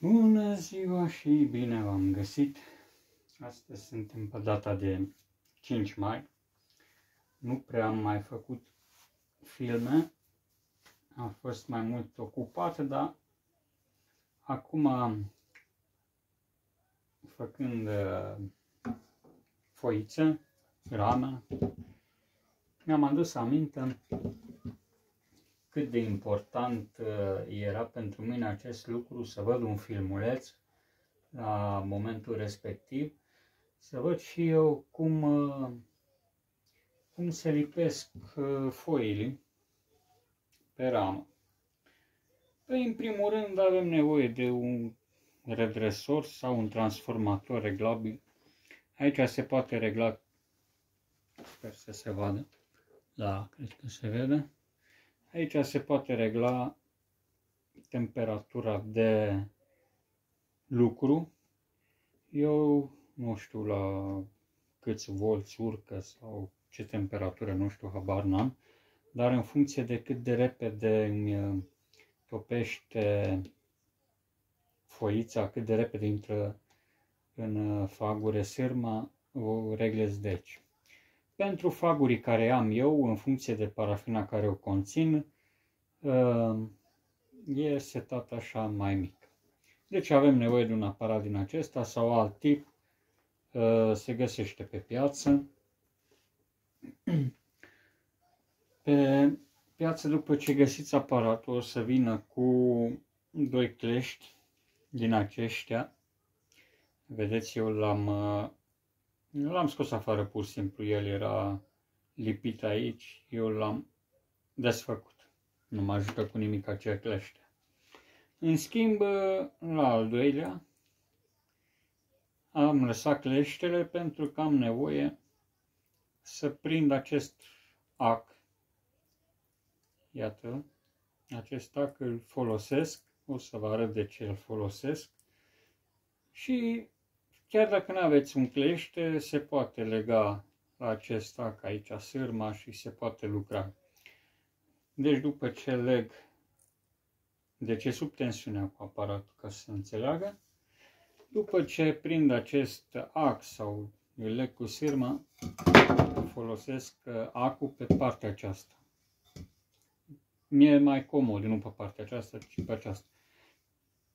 Bună ziua și bine v-am găsit! Astăzi suntem pe data de 5 mai. Nu prea am mai făcut filme. Am fost mai mult ocupat, dar acum făcând uh, foiță, rame, mi-am adus aminte cât de important uh, era pentru mine acest lucru să văd un filmuleț la momentul respectiv, să văd și eu cum, uh, cum se lipesc uh, foile pe ramă. Păi, în primul rând, avem nevoie de un redresor sau un transformator reglabil. Aici se poate regla, sper să se vadă, da, cred că se vede. Aici se poate regla temperatura de lucru. Eu nu știu la câți volți urcă sau ce temperatură, nu știu, habar n-am, dar în funcție de cât de repede îmi topește foița, cât de repede intră în fagure sârma, o reglez deci. Pentru fagurii care am eu, în funcție de parafina care o conțin, uh, e setat așa mai mic. Deci avem nevoie de un aparat din acesta sau alt tip, uh, se găsește pe piață. Pe piață, după ce găsiți aparatul, o să vină cu doi clești din aceștia. Vedeți, eu l-am uh, L-am scos afară pur și simplu, el era lipit aici, eu l-am desfăcut. Nu mă ajută cu nimic acea clește. În schimb, la al doilea, am lăsat cleștele pentru că am nevoie să prind acest ac. Iată, acest ac îl folosesc, o să vă arăt de ce îl folosesc. Și Chiar dacă nu aveți un clește, se poate lega la acest ac aici sârma și se poate lucra. Deci după ce leg, de ce sub tensiunea cu aparatul ca să se înțeleagă, după ce prind acest ac sau îl leg cu sârma, folosesc uh, acul pe partea aceasta. Mi-e mai comod, nu pe partea aceasta, ci pe aceasta.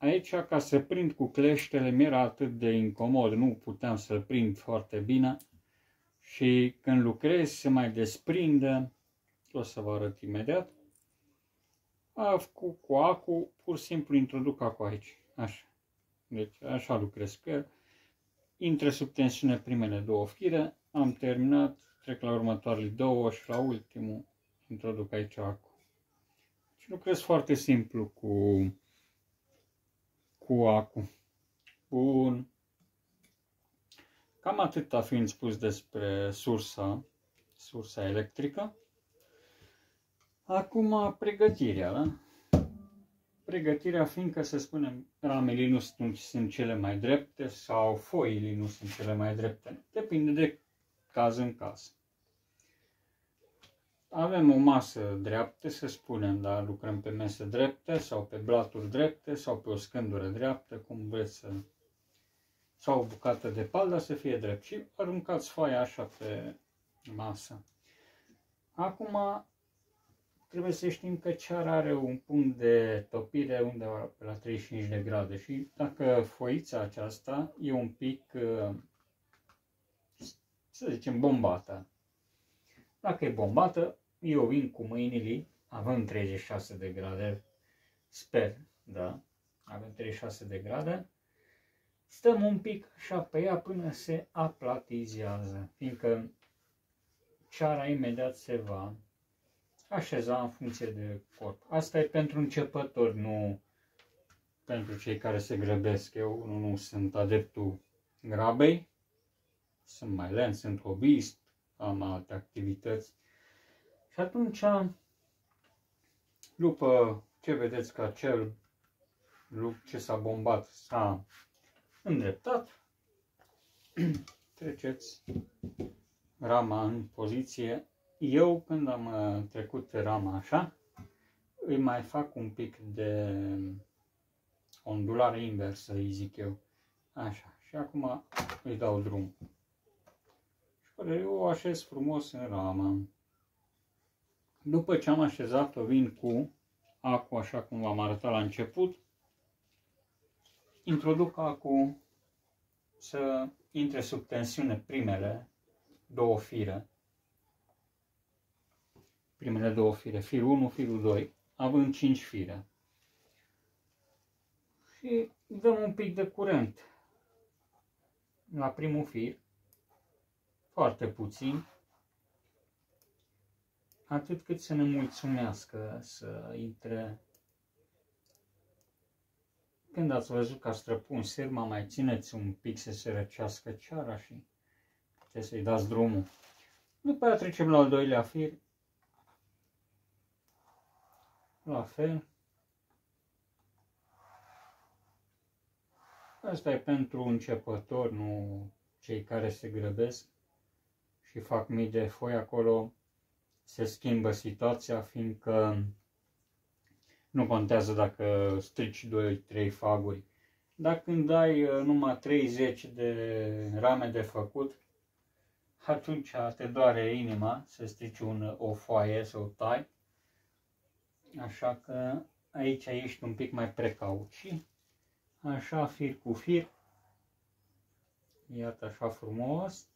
Aici, ca să prind cu cleștele, mi-era atât de incomod, nu puteam să-l prind foarte bine și când lucrez se mai desprinde, o să vă arăt imediat, cu, cu acu, pur și simplu introduc acu aici, așa. Deci așa lucrez cu el. Intră sub tensiune primele două fire, am terminat, trec la următoarele două și la ultimul introduc aici acu. Și lucrez foarte simplu cu cu acu. Bun. Cam atâta fiind spus despre sursa, sursa electrică. Acum pregătirea, da? Pregătirea fiindcă, să spunem, ramele nu sunt, sunt cele mai drepte sau foile nu sunt cele mai drepte. Depinde de caz în caz avem o masă dreaptă, să spunem, da? lucrăm pe mese drepte sau pe blaturi drepte sau pe o scândură dreaptă, cum vreți să... sau o bucată de pal, să fie drept și aruncați foaia așa pe masă. Acum trebuie să știm că ceara are un punct de topire undeva pe la 35 de grade și dacă foița aceasta e un pic, să zicem, bombată, dacă e bombată, eu vin cu mâinile, avem 36 de grade, sper, da, avem 36 de grade, stăm un pic așa pe ea până se aplatizează, fiindcă ceara imediat se va așeza în funcție de corp. Asta e pentru începători, nu pentru cei care se grăbesc. Eu nu, nu sunt adeptul grabei, sunt mai lent, sunt hobbyist, am alte activități și atunci, după ce vedeți că acel lucru ce s-a bombat s-a îndreptat, treceți rama în poziție. Eu, când am uh, trecut rama așa, îi mai fac un pic de ondulare inversă, îi zic eu. Așa, și acum îi dau drum. Și eu o așez frumos în ramă. După ce am așezat-o, vin cu acu, așa cum v-am arătat la început. Introduc acu să intre sub tensiune primele două fire. Primele două fire, firul 1, firul 2, având 5 fire. Și dăm un pic de curent la primul fir, foarte puțin, atât cât să ne mulțumească să intre. Când ați văzut că a străpuns sârma, mai țineți un pic să se răcească ceara și puteți să-i dați drumul. După aia trecem la al doilea fir. La fel. Asta e pentru începători, nu cei care se grăbesc și fac mii de foi acolo se schimbă situația, fiindcă nu contează dacă strici 2-3 faguri. Dacă când ai uh, numai 30 de rame de făcut, atunci te doare inima să strici un, o foaie, să o tai. Așa că aici ești un pic mai precaut și așa fir cu fir. Iată așa frumos.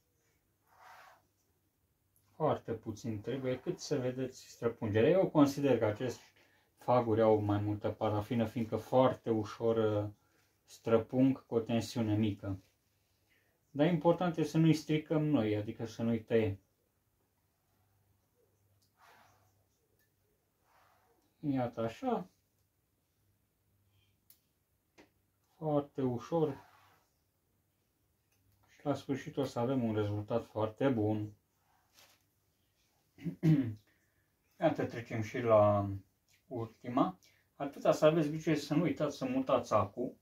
Foarte puțin trebuie, cât să vedeți străpungerea. Eu consider că acest faguri au mai multă parafină, fiindcă foarte ușor uh, străpung cu o tensiune mică. Dar important este să nu-i stricăm noi, adică să nu-i tăiem. Iată așa. Foarte ușor. Și la sfârșit o să avem un rezultat foarte bun. Iată, trecem și la ultima. Atâta să aveți grijă să nu uitați să mutați acul.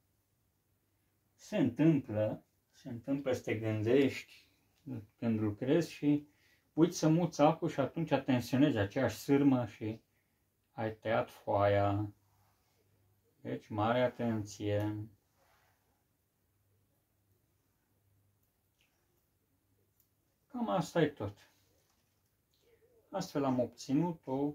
Se întâmplă, se întâmplă să te gândești când lucrezi și uiți să muți acul și atunci atenționezi aceeași sârmă și ai tăiat foaia. Deci, mare atenție! Cam asta e tot. Astfel am obținut o,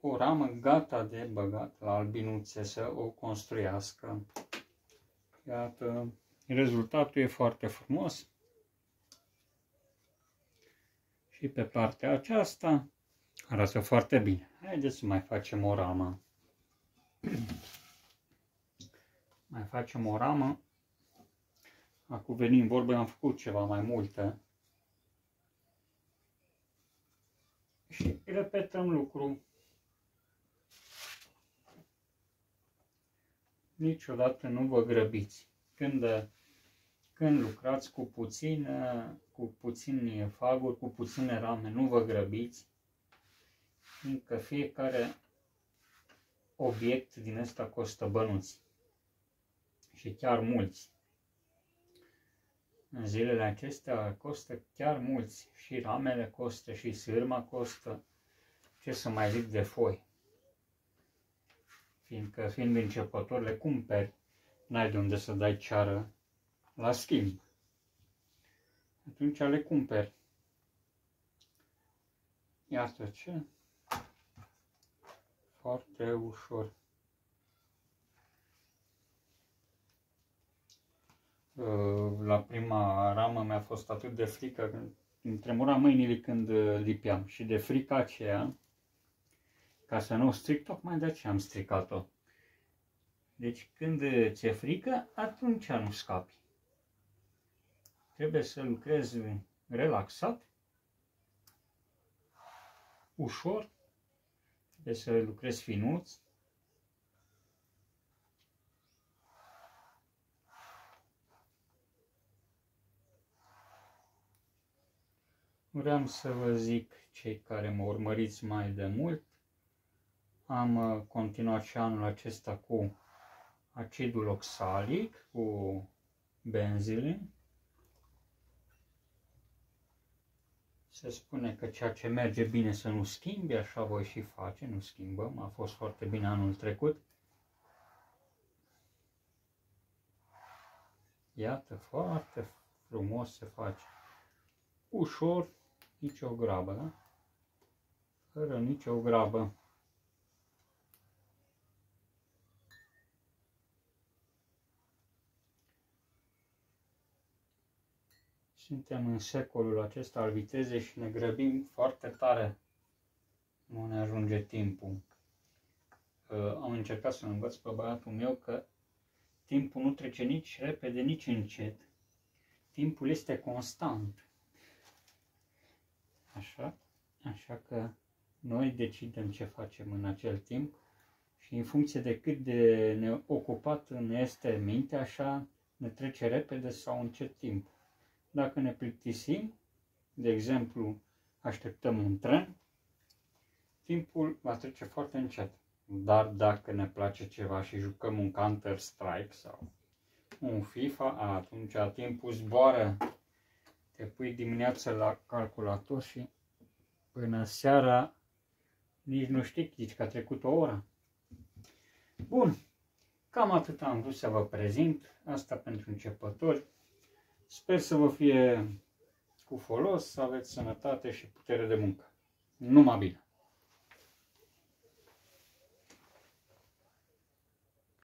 o ramă gata de băgat la albinuțe să o construiască. Iată, rezultatul e foarte frumos. Și pe partea aceasta arată foarte bine. Haideți să mai facem o ramă. mai facem o ramă. Acum venim vorbe, am făcut ceva mai multe. Și repetăm lucru. Niciodată nu vă grăbiți. Când, când lucrați cu puțin, cu puțini faguri, cu puține rame, nu vă grăbiți, fiindcă fiecare obiect din ăsta costă bănuți. Și chiar mulți. În zilele acestea costă chiar mulți. Și ramele costă, și sârma costă. Ce să mai zic de foi? Fiindcă fiind începător le cumperi, n-ai de unde să dai ceară la schimb. Atunci le cumperi. Iată ce. Foarte ușor. La prima ramă mi-a fost atât de frică, că îmi tremura mâinile când uh, lipeam și de frica aceea, ca să nu o stric, tocmai de aceea am stricat-o. Deci când ți-e frică, atunci nu scapi. Trebuie să lucrezi relaxat, ușor, trebuie să lucrezi finuț, Vreau să vă zic, cei care mă urmăriți mai de mult, am uh, continuat și anul acesta cu acidul oxalic, cu benzilin. Se spune că ceea ce merge bine să nu schimbi, așa voi și face, nu schimbăm, a fost foarte bine anul trecut. Iată, foarte frumos se face. Ușor, nicio grabă, da? Fără nicio grabă. Suntem în secolul acesta al vitezei și ne grăbim foarte tare. Nu ne ajunge timpul. Uh, am încercat să învăț pe băiatul meu că timpul nu trece nici repede, nici încet. Timpul este constant. Așa, așa că noi decidem ce facem în acel timp și în funcție de cât de neocupat ne este mintea, așa ne trece repede sau încet timp. Dacă ne plictisim, de exemplu, așteptăm un tren, timpul va trece foarte încet. Dar dacă ne place ceva și jucăm un Counter-Strike sau un FIFA, atunci timpul zboară. Te pui dimineața la calculator și până seara nici nu știi, zici că a trecut o oră. Bun, cam atât am vrut să vă prezint, asta pentru începători. Sper să vă fie cu folos, să aveți sănătate și putere de muncă. Numai bine!